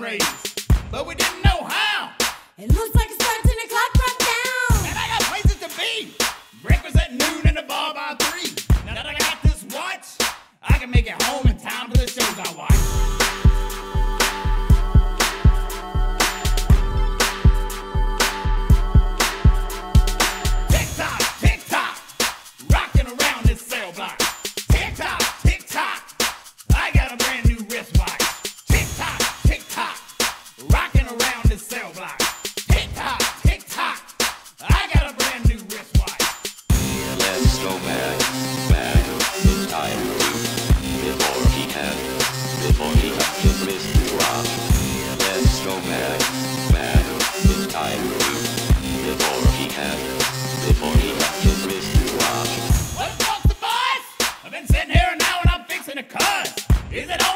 rays. But we didn't I'm sitting here and now and I'm fixing a cuss. Is it